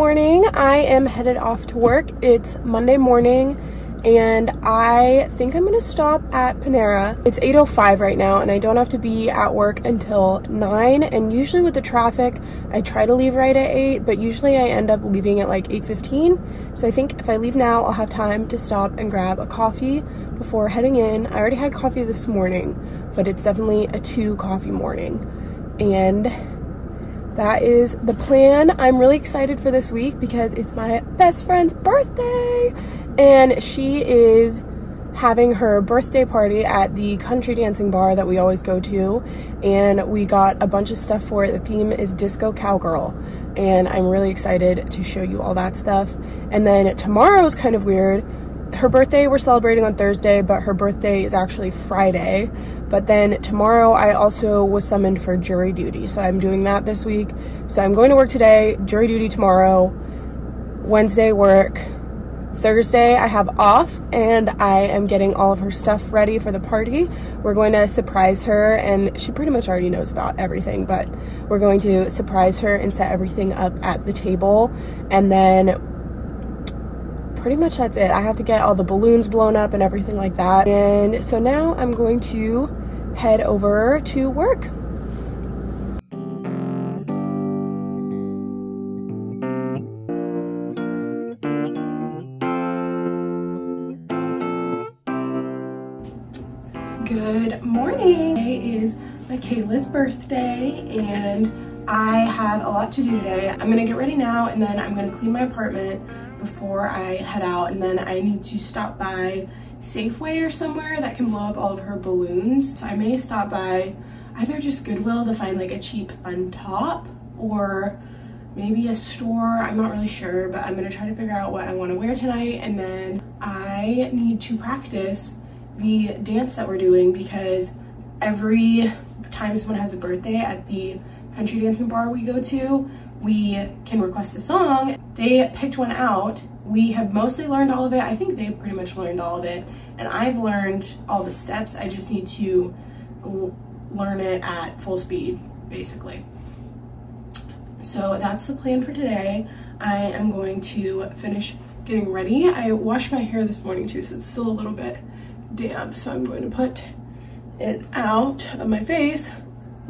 Morning. I am headed off to work. It's Monday morning and I think I'm gonna stop at Panera. It's 8.05 right now and I don't have to be at work until 9 and usually with the traffic I try to leave right at 8 but usually I end up leaving at like 8.15 so I think if I leave now I'll have time to stop and grab a coffee before heading in. I already had coffee this morning but it's definitely a two coffee morning and that is the plan. I'm really excited for this week because it's my best friend's birthday and she is having her birthday party at the country dancing bar that we always go to and we got a bunch of stuff for it. The theme is disco cowgirl and I'm really excited to show you all that stuff. And then tomorrow is kind of weird. Her birthday we're celebrating on Thursday, but her birthday is actually Friday. But then tomorrow I also was summoned for jury duty. So I'm doing that this week. So I'm going to work today, jury duty tomorrow, Wednesday work, Thursday I have off and I am getting all of her stuff ready for the party. We're going to surprise her and she pretty much already knows about everything, but we're going to surprise her and set everything up at the table. And then pretty much that's it. I have to get all the balloons blown up and everything like that. And so now I'm going to head over to work. Good morning. Today is Michaela's birthday and I have a lot to do today. I'm gonna get ready now and then I'm gonna clean my apartment before I head out and then I need to stop by Safeway or somewhere that can blow up all of her balloons. So I may stop by either just Goodwill to find like a cheap fun top or maybe a store. I'm not really sure, but I'm gonna try to figure out what I wanna wear tonight and then I need to practice the dance that we're doing because every time someone has a birthday at the country dancing bar we go to, we can request a song. They picked one out. We have mostly learned all of it. I think they've pretty much learned all of it. And I've learned all the steps. I just need to learn it at full speed, basically. So that's the plan for today. I am going to finish getting ready. I washed my hair this morning too, so it's still a little bit damp. So I'm going to put it out of my face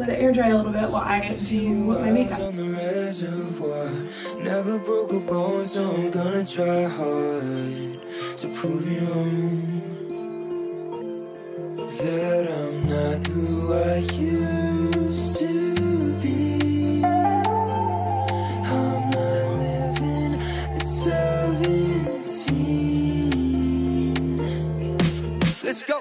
let it air dry a little bit while I do my makeup. On the reservoir, never broke a bone, so I'm gonna try hard to prove you wrong. That I'm not who I used to be. I'm not living at 17. Let's go.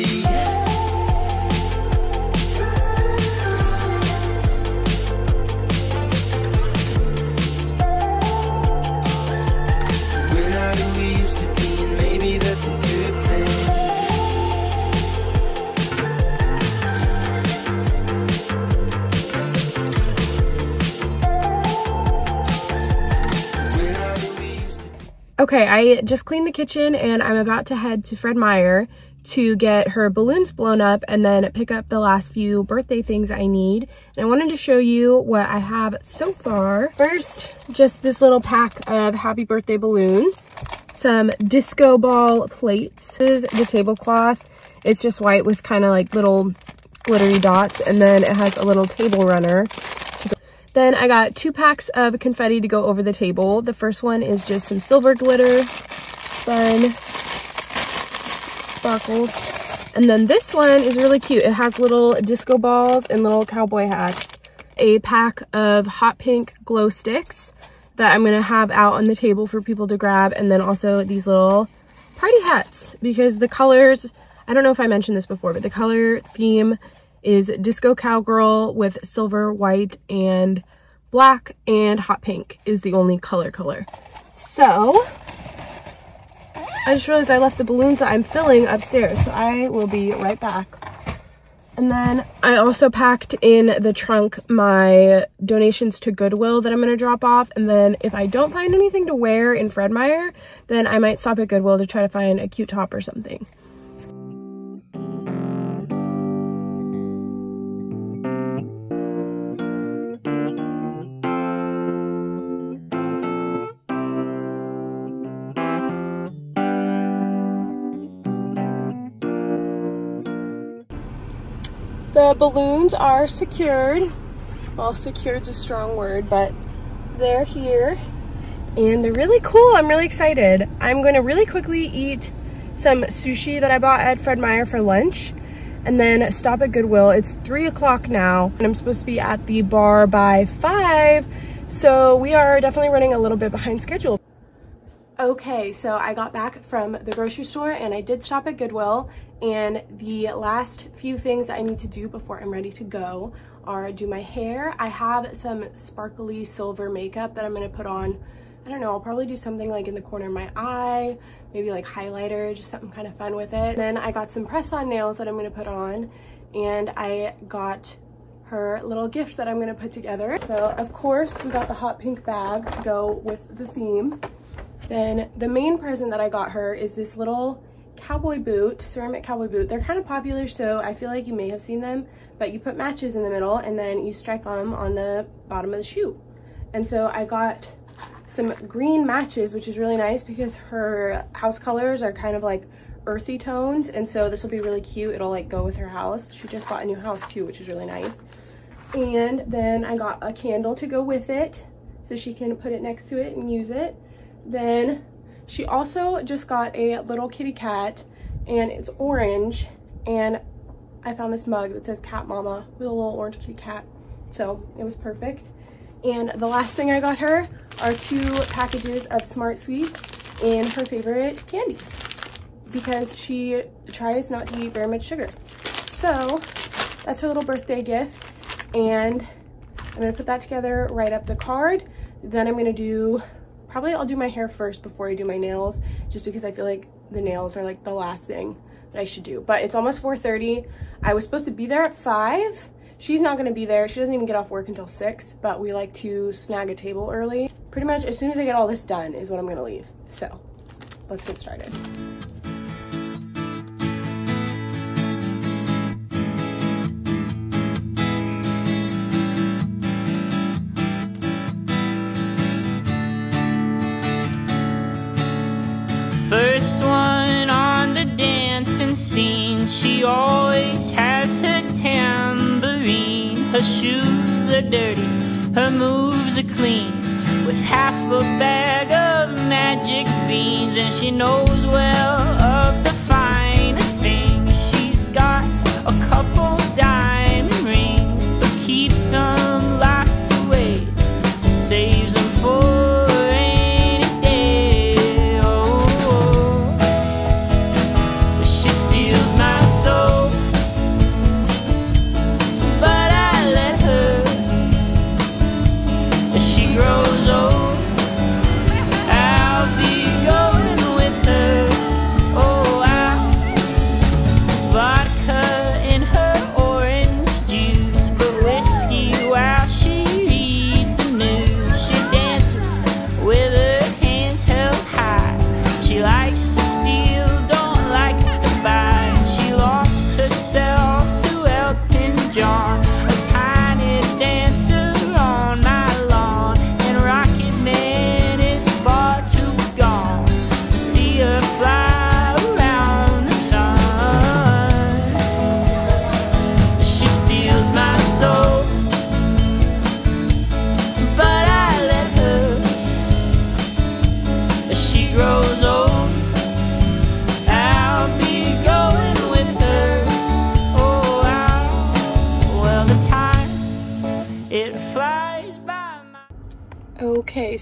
Okay, I just cleaned the kitchen and I'm about to head to Fred Meyer to get her balloons blown up and then pick up the last few birthday things I need. And I wanted to show you what I have so far. First, just this little pack of happy birthday balloons, some disco ball plates. This is the tablecloth. It's just white with kind of like little glittery dots and then it has a little table runner then I got two packs of confetti to go over the table. The first one is just some silver glitter, fun, sparkles. And then this one is really cute. It has little disco balls and little cowboy hats. A pack of hot pink glow sticks that I'm gonna have out on the table for people to grab. And then also these little party hats because the colors, I don't know if I mentioned this before, but the color theme is Disco Cowgirl with silver, white, and black, and hot pink is the only color color. So, I just realized I left the balloons that I'm filling upstairs, so I will be right back. And then I also packed in the trunk my donations to Goodwill that I'm going to drop off. And then if I don't find anything to wear in Fred Meyer, then I might stop at Goodwill to try to find a cute top or something. The balloons are secured. Well, secured's a strong word, but they're here and they're really cool. I'm really excited. I'm gonna really quickly eat some sushi that I bought at Fred Meyer for lunch and then stop at Goodwill. It's three o'clock now and I'm supposed to be at the bar by five. So we are definitely running a little bit behind schedule. Okay, so I got back from the grocery store and I did stop at Goodwill and the last few things I need to do before I'm ready to go are do my hair. I have some sparkly silver makeup that I'm gonna put on. I don't know, I'll probably do something like in the corner of my eye, maybe like highlighter, just something kind of fun with it. Then I got some press-on nails that I'm gonna put on and I got her little gift that I'm gonna put together. So of course we got the hot pink bag to go with the theme. Then the main present that I got her is this little cowboy boot, ceramic cowboy boot. They're kind of popular, so I feel like you may have seen them, but you put matches in the middle and then you strike them on the bottom of the shoe. And so I got some green matches, which is really nice because her house colors are kind of like earthy tones. And so this will be really cute. It'll like go with her house. She just bought a new house too, which is really nice. And then I got a candle to go with it so she can put it next to it and use it. Then she also just got a little kitty cat and it's orange and I found this mug that says cat mama with a little orange kitty cat. So it was perfect. And the last thing I got her are two packages of Smart Sweets and her favorite candies because she tries not to eat very much sugar. So that's her little birthday gift. And I'm gonna put that together, write up the card. Then I'm gonna do Probably I'll do my hair first before I do my nails, just because I feel like the nails are like the last thing that I should do. But it's almost 4.30. I was supposed to be there at 5. She's not going to be there. She doesn't even get off work until 6, but we like to snag a table early. Pretty much as soon as I get all this done is when I'm going to leave. So let's get started. She always has her tambourine. Her shoes are dirty, her moves are clean. With half a bag of magic beans, and she knows well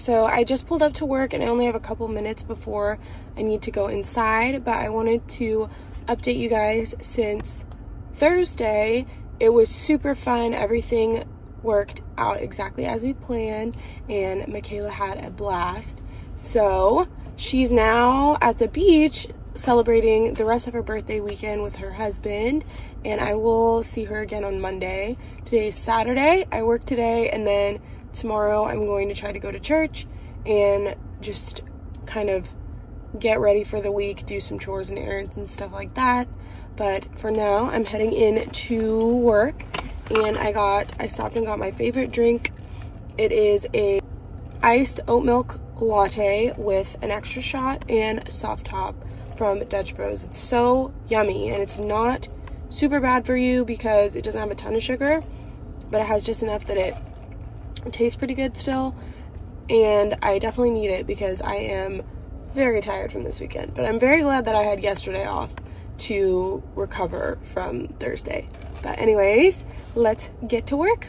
so I just pulled up to work and I only have a couple minutes before I need to go inside, but I wanted to update you guys since Thursday. It was super fun. Everything worked out exactly as we planned, and Michaela had a blast. So she's now at the beach celebrating the rest of her birthday weekend with her husband, and I will see her again on Monday. Today is Saturday. I work today, and then tomorrow I'm going to try to go to church and just kind of get ready for the week, do some chores and errands and stuff like that. But for now, I'm heading in to work and I got, I stopped and got my favorite drink. It is a iced oat milk latte with an extra shot and soft top from Dutch Bros. It's so yummy and it's not super bad for you because it doesn't have a ton of sugar, but it has just enough that it tastes pretty good still. And I definitely need it because I am very tired from this weekend. But I'm very glad that I had yesterday off to recover from Thursday. But anyways, let's get to work.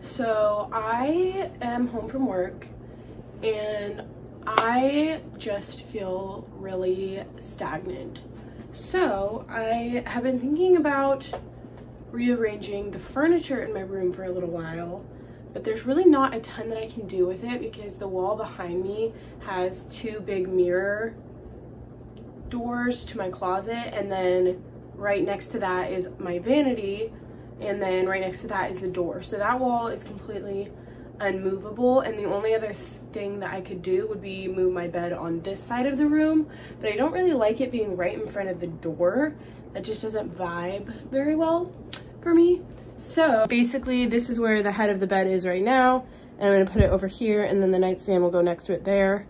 So I am home from work and I just feel really stagnant. So I have been thinking about rearranging the furniture in my room for a little while but there's really not a ton that I can do with it because the wall behind me has two big mirror doors to my closet and then right next to that is my vanity and then right next to that is the door. So that wall is completely unmovable and the only other thing that I could do would be move my bed on this side of the room but I don't really like it being right in front of the door. That just doesn't vibe very well for me. So basically this is where the head of the bed is right now. And I'm gonna put it over here and then the nightstand will go next to it there.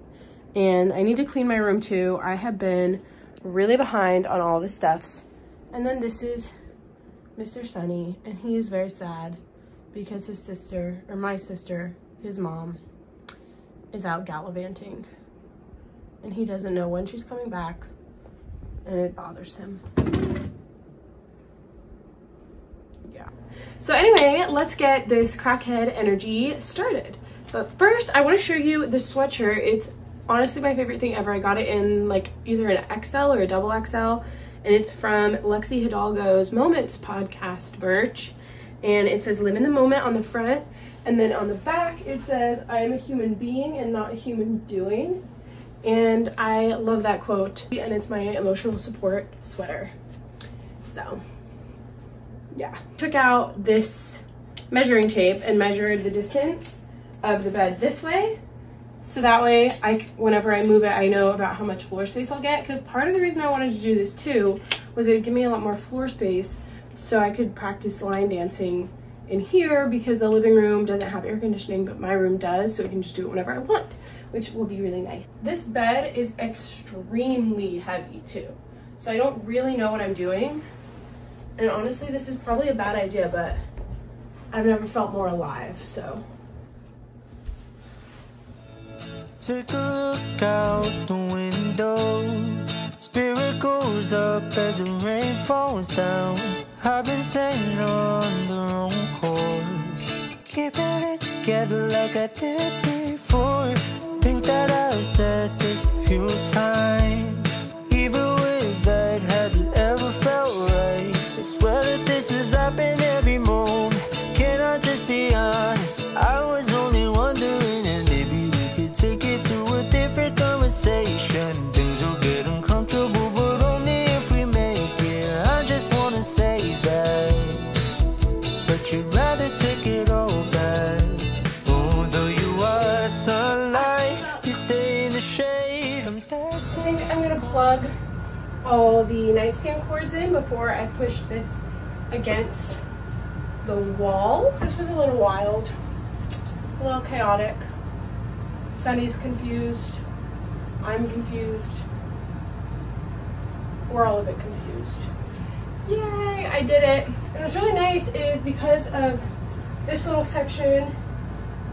And I need to clean my room too. I have been really behind on all the stuffs. And then this is Mr. Sunny and he is very sad because his sister, or my sister, his mom, is out gallivanting. And he doesn't know when she's coming back and it bothers him. Yeah. So anyway, let's get this crackhead energy started. But first, I want to show you the sweatshirt. It's honestly my favorite thing ever. I got it in like either an XL or a double XL. And it's from Lexi Hidalgo's Moments podcast merch. And it says live in the moment on the front. And then on the back, it says I am a human being and not a human doing. And I love that quote. And it's my emotional support sweater. So yeah. Took out this measuring tape and measured the distance of the bed this way. So that way, I, whenever I move it, I know about how much floor space I'll get. Because part of the reason I wanted to do this too was it would give me a lot more floor space so I could practice line dancing in here because the living room doesn't have air conditioning, but my room does, so I can just do it whenever I want, which will be really nice. This bed is extremely heavy too, so I don't really know what I'm doing. And honestly, this is probably a bad idea, but I've never felt more alive, so. Take a look out the window. Spirit goes up as the rain falls down. I've been sailing on the wrong course. Keeping it together like I did before. Think that I've said this a few times. All the nightstand cords in before I push this against the wall. This was a little wild, a little chaotic. Sunny's confused. I'm confused. We're all a bit confused. Yay, I did it. And what's really nice is because of this little section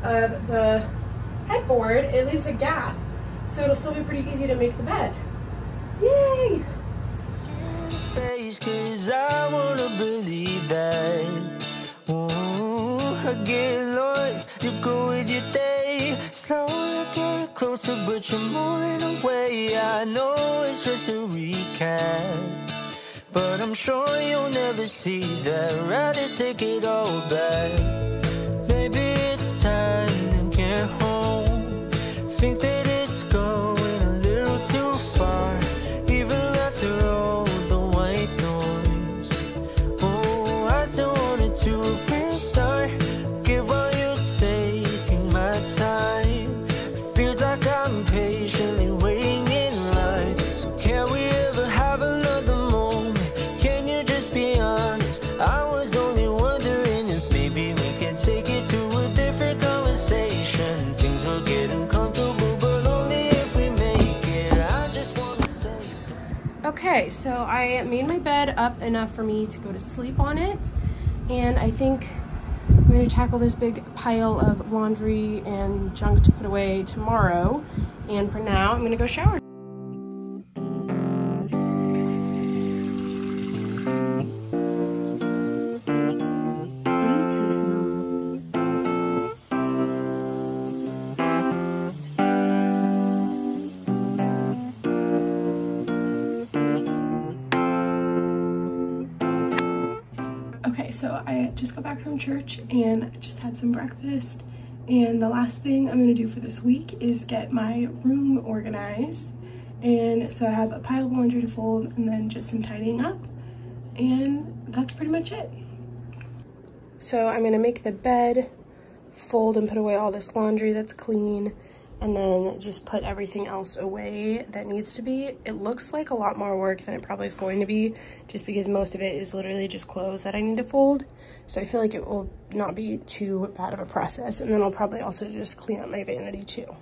of the headboard, it leaves a gap. So it'll still be pretty easy to make the bed. Yay! Space Cause I wanna believe that Ooh, I get lost, you go with your day Slowly get closer, but you're moving away. I know it's just a recap. But I'm sure you'll never see that. Rather take it all back. Maybe it's time to get home. Think that Okay, so I made my bed up enough for me to go to sleep on it. And I think I'm going to tackle this big pile of laundry and junk to put away tomorrow. And for now, I'm going to go shower. Okay, so I just got back from church and just had some breakfast. And the last thing I'm gonna do for this week is get my room organized. And so I have a pile of laundry to fold and then just some tidying up. And that's pretty much it. So I'm gonna make the bed, fold and put away all this laundry that's clean, and then just put everything else away that needs to be. It looks like a lot more work than it probably is going to be, just because most of it is literally just clothes that I need to fold. So I feel like it will not be too bad of a process. And then I'll probably also just clean up my vanity too.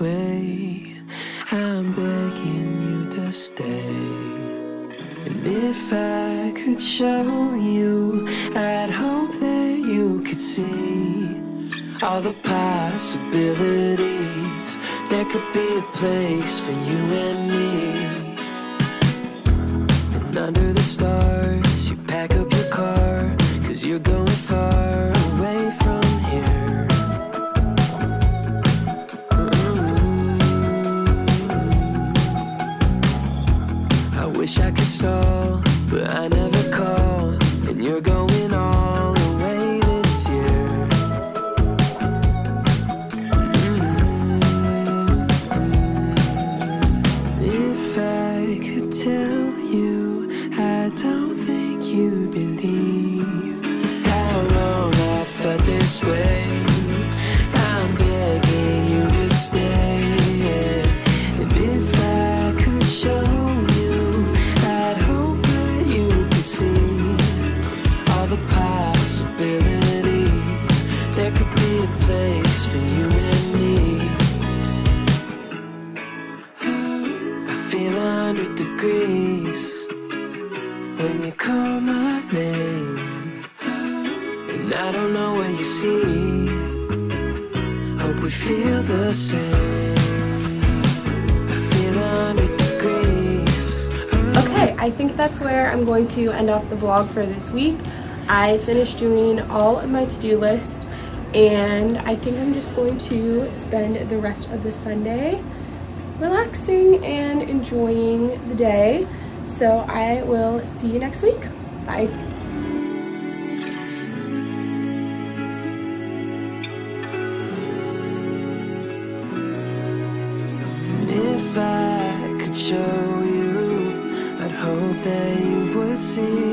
Way. I'm begging you to stay. And if I could show you, I'd hope that you could see all the possibilities. There could be a place for you and me. And under the stars, you I think that's where I'm going to end off the vlog for this week. I finished doing all of my to-do list and I think I'm just going to spend the rest of the Sunday relaxing and enjoying the day. So I will see you next week. Bye. See